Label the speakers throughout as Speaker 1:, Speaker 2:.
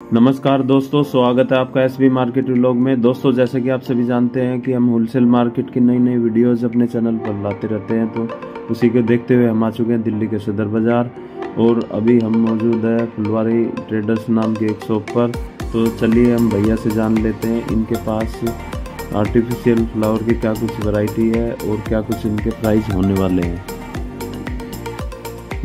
Speaker 1: नमस्कार दोस्तों, स्वागत है आपका एस बी मार्केट व्लॉग में। दोस्तों, जैसे कि आप सभी जानते हैं कि हम होलसेल मार्केट की नई नई वीडियोस अपने चैनल पर लाते रहते हैं तो उसी को देखते हुए हम आ चुके हैं दिल्ली के सदर बाज़ार। और अभी हम मौजूद है फुलवारी ट्रेडर्स नाम की एक शॉप पर। तो चलिए हम भैया से जान लेते हैं, इनके पास आर्टिफिशियल फ्लावर की क्या कुछ वैरायटी है और क्या कुछ इनके प्राइस होने वाले हैं।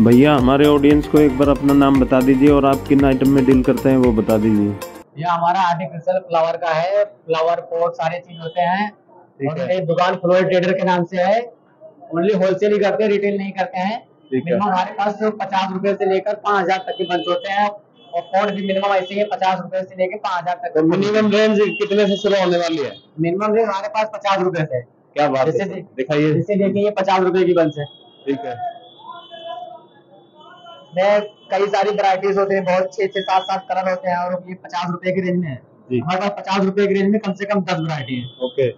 Speaker 1: भैया हमारे ऑडियंस को एक बार अपना नाम बता दीजिए और आप किन आइटम में डील करते हैं वो बता दीजिए।
Speaker 2: यह हमारा आर्टिफिशियल फ्लावर का है फ्लावर पॉट सारे चीज़ होते हैं। और
Speaker 1: है।
Speaker 2: दुकान फ्लोर ट्रेडर के नाम से है। ओनली होलसेल ही करते हैं रिटेल नहीं करते हैं। मिनिमम हमारे पास जो पचास रूपए से लेकर पाँच हज़ार तक के बंच होते हैं। और पॉट भी मिनिमम ऐसे ही पचास रूपए से लेकर पाँच हज़ार तक
Speaker 3: तो मिनिमम रेंज कितने से शुरू होने वाली है?
Speaker 2: मिनिमम रेंज हमारे पास पचास रूपए से।
Speaker 3: क्या बात है दिखाइए।
Speaker 2: जैसे देखिए पचास रूपए की बंच है।
Speaker 3: ठीक है।
Speaker 2: इसमें कई सारी वैरायटीज होते हैं बहुत छह छह सात सात कलर होते हैं और ये पचास रुपए की रेंज में है। हमारे पास पचास रुपए की रेंज में कम से कम दस वैरायटी है।
Speaker 3: ओके।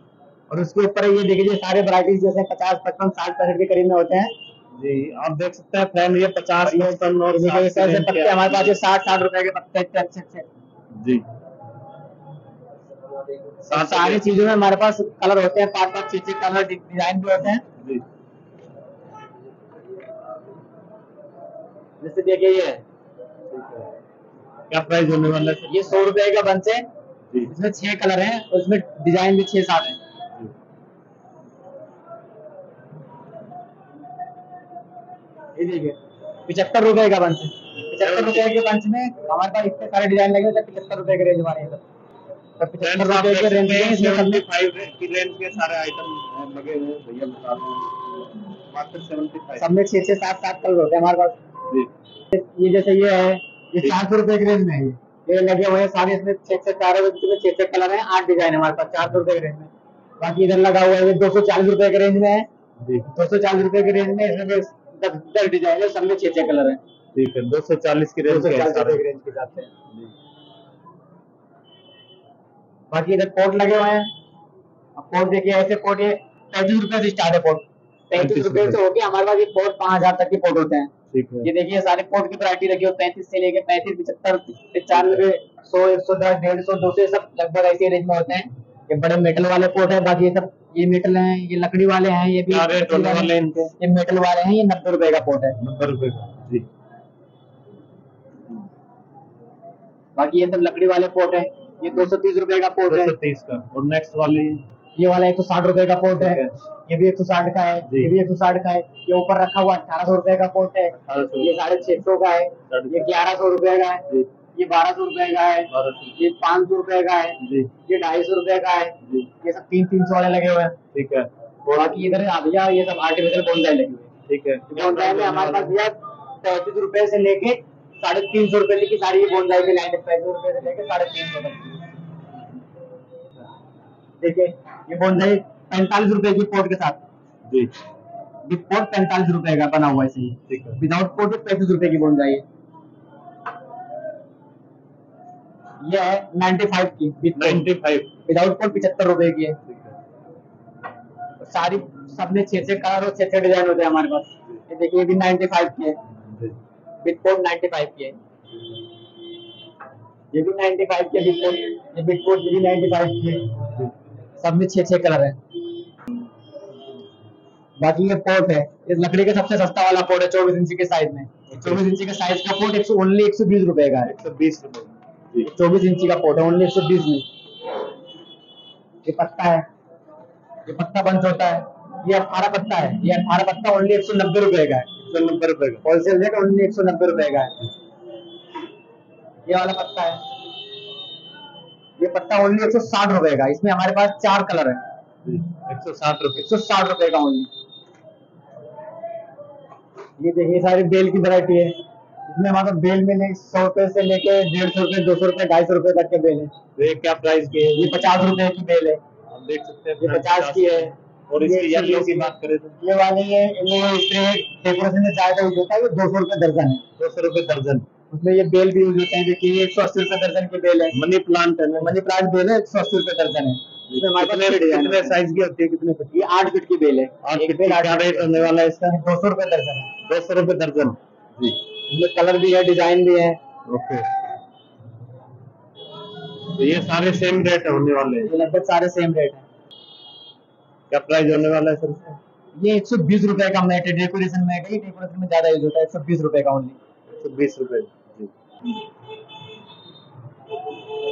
Speaker 2: और उसके ऊपर ये देखिए सारे वैरायटीज जैसे पचास पचपन साठ पैंसठ के करीब में होते हैं।
Speaker 3: जी आप देख सकते हैं फ्रेंड ये पचास पचपन और
Speaker 2: देखिए इस तरह से
Speaker 3: 60
Speaker 2: पत्ते हमारे पास ये साठ साठ रुपए के पत्ते अच्छे अच्छे अच्छे
Speaker 3: जी।
Speaker 2: सारी चीज़ों में हमारे पास कलर होते हैं पाँच पाँच छह छह कलर डिज़ाइन भी होते हैं।
Speaker 3: जी।
Speaker 2: जैसे देखिए ये।
Speaker 3: क्या प्राइस होने वाला है?
Speaker 2: ये सौ रुपए का बंच है। इसमें छह कलर हैं और इसमें डिज़ाइन भी छह सात हैं। ये देखिए पिछहत्तर रुपए का बंच है। पिछहत्तर रुपए के बंच में हमारे पास इतने सारे डिज़ाइन लगे हुए पिछहत्तर रुपए के रेंज वाले हैं। सब तो पिछहत्तर रुपए के रेंज में इसमें सब में
Speaker 3: 75 की रेंज के सारे आइटम लगे हुए हैं भैया बता हैं मात्र 75
Speaker 2: सब में छह छह सात सात कलर होते हैं हमारे पास। ये जैसे ये है ये चार सौ रुपए की रेंज में है ये। लगे हुए हैं सारे इसमें छह छह चार में छह छह कलर हैं आठ डिज़ाइन है हमारे पास चार सौ रुपए की रेंज में। बाकी इधर लगा हुआ है ये दो सौ चालीस रुपए के रेंज में है। दो सौ चालीस रुपए के रेंज में इसमें दस दस डिज़ाइन है सब में छह छह कलर है।
Speaker 3: ठीक है
Speaker 2: दो सौ चालीस की रेंज के हिसाब से। बाकी इधर कोट लगे हुए हैं। अब कोट देखिए ऐसे कोट ये पैंतीस रुपए से स्टार्ट है कोट पैंतीस
Speaker 3: 35
Speaker 2: रुपए से होके हमारे पास ये कोट पाँच हज़ार तक के कोट होते है। ये देखिए सारे कोट की वैरायटी रखी हो पैंतीस से लेके पैंतीस पचहत्तर पचानवे सौ एक सौ दस डेढ़ सौ दो सौ सब लगभग ऐसे रेंज में होते हैं। ये बड़े मेटल वाले कोट है बाकी ये सब ये मेटल है ये लकड़ी वाले हैं ये भी
Speaker 3: रेट होने वाले हैं इनके।
Speaker 2: ये मेटल वाले हैं ये नब्बे रुपए का कोट है।
Speaker 3: नब्बे रुपए का जी।
Speaker 2: बाकी ये सब लकड़ी वाले कोट है ये दो सौ तीस रुपए का कोट
Speaker 3: दो
Speaker 2: है
Speaker 3: सौ तीस का और नेक्स्ट वाली
Speaker 2: ये वाला एक सौ साठ रुपए का कोट है ये भी एक सौ साठ का है ये भी एक सौ साठ का है ये ऊपर रखा हुआ अठारह सौ रुपए का कोट है ये साढ़े छह सौ का है ये ग्यारह सौ रुपए का है ये बारह सौ रुपए का है ये पाँच सौ रुपए का है ये ढाई सौ रुपए का है ये सब तीन तीन सौ वाले लगे हुए हैं।
Speaker 3: ठीक है।
Speaker 2: बाकी इधर आ भैया ये सब आर्टिफिशियल बोनसाई लगे हुए
Speaker 3: ठीक है।
Speaker 2: बोनसाई में हमारे पास भैया पैंतीस रुपए से लेके साढ़े तीन सौ रुपए की सारी ये बोनसाई की लाइन पैंतीस रुपए से लेके साढ़े तीन सौ तक की। देखिए ये बोनसाई पैंतालीस रुपए की पोर्ट के साथ।
Speaker 3: जी।
Speaker 2: पोर्ट पैंतालीस रुपए का बना हुआ है सही विदाउट पोर्ट पैंतीस रुपए की बोनसाई है ये। है 95 की
Speaker 3: नाइन्टी फाइव
Speaker 2: विदाउट पोर्ट पिछहत्तर रुपए की है। सारी सब में छह छह कलर और छह छह डिज़ाइन होते हैं हमारे पास। ये देखिए ये भी 95 की है।
Speaker 3: जी।
Speaker 2: बिग कोड 95 की है। ये भी 95 की है बिग कोड ये बिग कोड भी 95 की है। सब में छह छह कलर है। बाकी ये पोर्ट है। इस लकड़ी का सबसे सस्ता वाला पोर्ट है चौबीस इंची के साइज़ में। चौबीस इंची के साइज़ का पोर्ट एक सौ ओनली एक सौ बीस रुपए का है।
Speaker 3: एक सौ बीस रुपए
Speaker 2: चौबीस इंची का पोर्ट है ओनली एक सौ बीस में। ये पत्ता है। ये पत्ता बंच होता है। ये अठारह पत्ता है। ये अठारह पत्ता ओनली एक सौ नब्बे रुपए का है।
Speaker 3: एक सौ नब्बे रुपए का।
Speaker 2: होलसेल रेट ओनली एक सौ नब्बे रुपए का है। ये वाला पत्ता है। ये पत्ता ओनली एक सौ साठ रुपए का इसमें हमारे पास चार कलर है।
Speaker 3: एक सौ साठ रुपए।
Speaker 2: एक सौ साठ रुपए का ओनली ये देखिए सारी बेल की वैरायटी है। इसमें हमारे पास बेल में नहीं सौ रुपए से लेके डेढ़ सौ रुपए दो सौ रुपए ढाई सौ रुपए तक के बेल है।
Speaker 3: तो ये क्या प्राइस की है?
Speaker 2: ये पचास रुपए की बेल है।
Speaker 3: आप देख सकते हैं
Speaker 2: ये पचास की है।
Speaker 3: और इसकी येलो की बात करें तो।
Speaker 2: ये वाली है ये डेकोरेशन में चाय का यूज़ होता है दो सौ रुपए दर्जन है।
Speaker 3: दो सौ रुपए दर्जन।
Speaker 2: उसमें ये बेल भी यूज़ होते हैं देखिए ये एक सौ अस्सी रुपए दर्जन की बेल है।
Speaker 3: मनी प्लांट है
Speaker 2: मनी प्लांट बेल है एक सौ अस्सी रुपए दर्जन है।
Speaker 3: कितने कितने साइज़ की होती है कितने फीट
Speaker 2: ये आठ फीट की बेल है।
Speaker 3: आठ फीट
Speaker 2: बेल
Speaker 3: की
Speaker 2: आठ
Speaker 3: रेट होने वाला है इसका?
Speaker 2: दो सौ रुपए दर्जन है।
Speaker 3: दो सौ रुपए दर्जन। जी।
Speaker 2: इसमें कलर भी है डिज़ाइन भी है।
Speaker 3: ओके। तो ये सारे सेम रेट होने वाले हैं?
Speaker 2: लगभग सारे सेम रेट है।
Speaker 3: क्या प्राइस होने वाला है सर
Speaker 2: ये एक सौ बीस रुपए का मैट है डेकोरेशन मैट है डेकोरेशन में ज़्यादा यूज़ होता है एक सौ बीस रुपए का ओनली
Speaker 3: एक सौ बीस रुपए।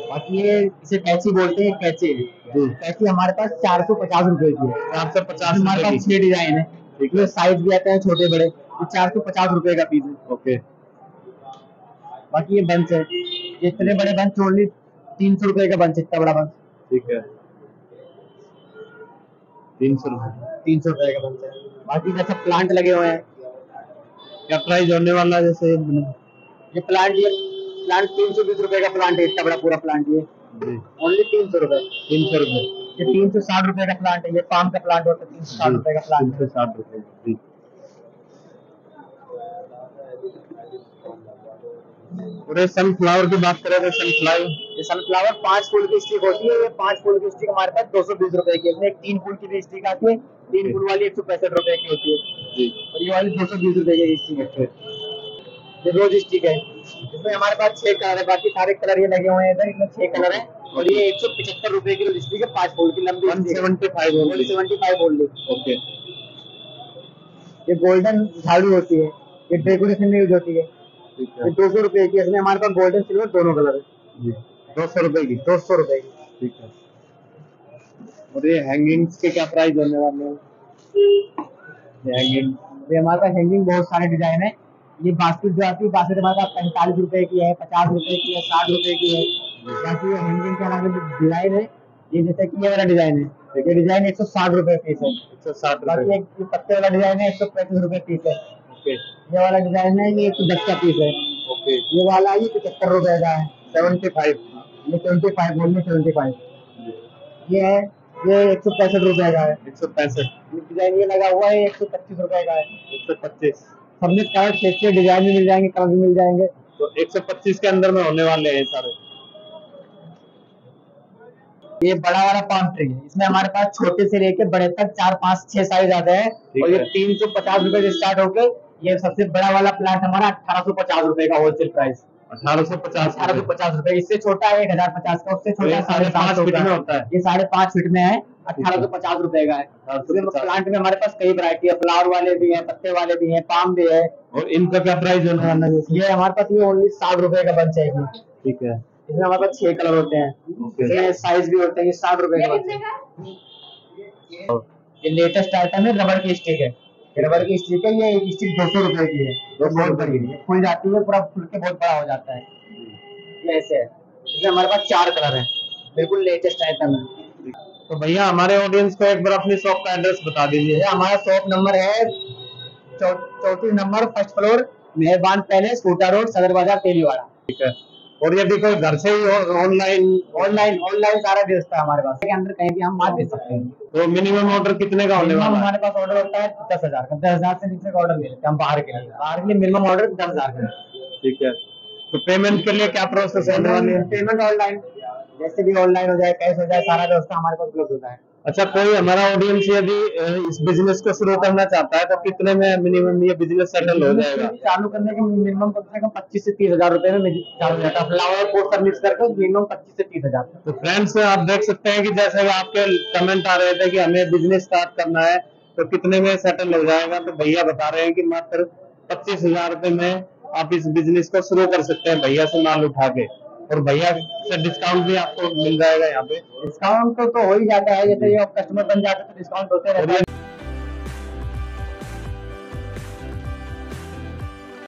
Speaker 2: बाकी ये इसे कैची बोलते हैं कैची। कैची हमारे पास चार सौ पचास रुपए की है।
Speaker 3: चार सौ पचास
Speaker 2: हमारे पास छह डिज़ाइन है।
Speaker 3: ठीक
Speaker 2: इसमें साइज़ भी आते हैं छोटे बड़े ये चार सौ पचास रुपए का पीस है।
Speaker 3: ओके।
Speaker 2: बाकी ये बंच है। ये इतने बड़े बंच ओनली तीन सौ रुपए का बंच है इतना बड़ा बंच
Speaker 3: ठीक है। तीन सौ रुपए।
Speaker 2: तीन सौ रुपए का बंच है। बाकी जैसे प्लांट लगे हुए हैं।
Speaker 3: क्या प्राइस होने वाला है जैसे?
Speaker 2: ये प्लांट ये प्लांट तीन सौ बीस रुपए का प्लांट है इतना बड़ा पूरा प्लांट ये। ओनली तीन सौ रुपए।
Speaker 3: तीन सौ रुपए।
Speaker 2: ये तीन सौ साठ रुपए का प्लांट है ये पाम का प्लांट होता है तीन सौ साठ रुपए का
Speaker 3: तीन
Speaker 2: प्लांट
Speaker 3: सौ साठ रुपए ये सनफ्लावर की बात करें तो सनफ्लावर
Speaker 2: ये सनफ्लावर पाँच फूल की स्टिक होती है ये पाँच फूल की स्टिक हमारे पास दो सौ बीस रुपए की है। इसमें एक तीन फूल की भी स्टिक आती है तीन फूल वाली एक सौ पैंसठ रुपए की होती है।
Speaker 3: जी।
Speaker 2: और ये वाली दो सौ बीस रुपए की स्टिक होती है। रोज स्टिक है। इसमें हमारे पास छह कलर है बाकी सारे कलर ये लगे हुए हैं इधर इसमें छह कलर है। और ये एक सौ पचहत्तर रूपए की स्टिक है पाँच फूल की लंबी
Speaker 3: seventy five
Speaker 2: only seventy five
Speaker 3: okay.
Speaker 2: ये गोल्डन झाड़ू होती है ये डेकोरेशन में यूज़ होती है। ये दो सौ रुपए की इसमें हमारे पास गोल्डन सिल्वर दोनों कलर है।
Speaker 3: दो सौ रुपए की।
Speaker 2: दो सौ रुपए की।
Speaker 3: ठीक है। और ये हैंगिंग्स के क्या प्राइस होने वाले हैं हैंगिंग
Speaker 2: ये हमारे पास हैंगिंग बहुत सारे डिज़ाइन है। ये बास्केट जो आती है बास्केट हमारे पास पैंतालीस रुपए की है पचास रुपए की है साठ रुपए की है। बाकी ये हैंगिंग के हमारे जो डिज़ाइन है ये जैसे कि ये वाला डिज़ाइन है। ये डिज़ाइन एक सौ साठ रुपए पीस है।
Speaker 3: एक सौ साठ
Speaker 2: बाकी एक ये पत्ते वाला डिज़ाइन है एक सौ पैंतीस रुपए पीस है। ये वाला डिज़ाइन है ये एक सौ दस का पीस है। ये वाला ये पचहत्तर रुपए का है।
Speaker 3: Seventy five.
Speaker 2: ये ट्वेंटी फाइव बोलिए सेवेंटी फाइव ये है ये एक सौ पैंसठ रुपए का है।
Speaker 3: एक सौ पैंसठ।
Speaker 2: डिज़ाइन ये लगा हुआ है एक सौ पच्चीस रुपए का है।
Speaker 3: एक सौ पच्चीस।
Speaker 2: सब में कलर छह डिज़ाइन भी मिल जाएँगे कलर भी मिल जाएँगे।
Speaker 3: तो एक सौ पच्चीस के अंदर में होने वाले हैं सारे।
Speaker 2: ये बड़ा वाला पाम ट्री है। इसमें हमारे पास छोटे से लेके बड़े तक चार पाँच छह साइज़ आते हैं। और ये। तीन सौ पचास रूपए से स्टार्ट होके ये सबसे बड़ा वाला प्लांट हमारा अठारह सौ पचास रूपए का होलसेल प्राइस
Speaker 3: अठारह सौ पचास
Speaker 2: अठारह सौ पचास रूपए। इससे छोटा है एक हज़ार पचास का उससे
Speaker 3: तो
Speaker 2: छोटा
Speaker 3: साढ़े
Speaker 2: साढ़े
Speaker 3: पाँच फीट में होता है।
Speaker 2: ये साढ़े पाँच फीट में है। अठारह सौ पचास रुपए का है। प्लांट में हमारे पास कई वैरायटी है फ्लावर वाले भी हैं पत्ते वाले भी हैं पाम भी है।
Speaker 3: और इनका क्या प्राइस है?
Speaker 2: ये हमारे पास ये ओनली साठ रुपए का बंच है
Speaker 3: ठीक है।
Speaker 2: इसमें हमारे पास छह कलर होते हैं। साइज़ भी होते हैं ये साठ रुपए का बंच ये लेटेस्ट आइटम है रबर की स्टिक है। ये रबर की स्टिक है ये एक स्टिक दो सौ रुपए की है।
Speaker 3: दो सौ
Speaker 2: बहुत
Speaker 3: रुपए
Speaker 2: बड़ी है खुल जाती है पूरा खुल के बहुत बड़ा हो जाता है। ऐसे है। इसमें हमारे पास चार कलर है। बिल्कुल लेटेस्ट आइटम है
Speaker 3: तो भैया हमारे ऑडियंस को एक बार अपनी शॉप का एड्रेस बता दीजिए।
Speaker 2: हमारा शॉप नंबर है चौतीस number first floor Mehrban palace Kota road Sadar Bazaar Teliwara.
Speaker 3: ठीक है। और यदि कोई घर से ही ऑनलाइन
Speaker 2: ऑनलाइन ऑनलाइन सारा बेचता है हमारे पास। के अंदर कहीं भी हम माल बेच सकते हैं।
Speaker 3: तो मिनिमम ऑर्डर कितने का होने वाला है?
Speaker 2: हमारे पास ऑर्डर होता है दस हज़ार का। दस हज़ार से नीचे का ऑर्डर ले लेते हैं हम बाहर के। लिए बाहर के लिए मिनिमम ऑर्डर दस हज़ार का।
Speaker 3: ठीक है। तो पेमेंट के लिए क्या प्रोसेस है?
Speaker 2: पेमेंट ऑनलाइन जैसे भी ऑनलाइन हो जाए कैश हो जाए सारा व्यवस्था हमारे पास उपलब्ध होता है
Speaker 3: अच्छा कोई हमारा ऑडियंस यदि इस बिज़नेस को शुरू करना चाहता है तो कितने में मिनिमम ये बिज़नेस सेटल हो जाएगा?
Speaker 2: चालू करने के मिनिमम कम से कम पच्चीस से तीस हज़ार रुपए में चालू हो जाता है। फ्लावर पोस्ट सब मिक्स करके मिनिमम पच्चीस से तीस हज़ार।
Speaker 3: तो फ्रेंड्स आप देख सकते हैं कि जैसे आपके कमेंट आ रहे थे कि हमें बिज़नेस स्टार्ट करना है तो कितने में सेटल हो जाएगा? तो भैया बता रहे हैं कि मात्र पच्चीस हज़ार रुपए में आप इस बिज़नेस को शुरू कर सकते हैं भैया से माल उठा के। और भैया से डिस्काउंट भी आपको मिल जाएगा यहाँ पे।
Speaker 2: डिस्काउंट तो, हो ही जाता है जैसे कस्टमर बन जाते तो डिस्काउंट होते रहते है।